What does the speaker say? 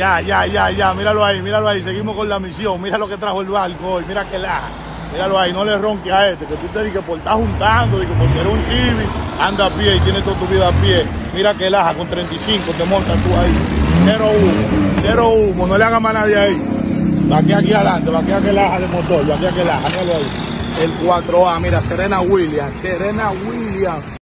Ya, ya, ya, ya, míralo ahí, míralo ahí, seguimos con la misión, mira lo que trajo el barco hoy, mira que laja, míralo ahí, no le ronque a este, que tú te digas por estar juntando, digo, por ser un civi, anda a pie y tiene toda tu vida a pie, mira que laja, con 35 te montas tú ahí, cero humo, cero humo, no le haga más a nadie ahí, aquí aquí adelante, Va aquí que laja de motor, aquí que laja, míralo ahí, el 4A, mira, Serena Williams, Serena Williams.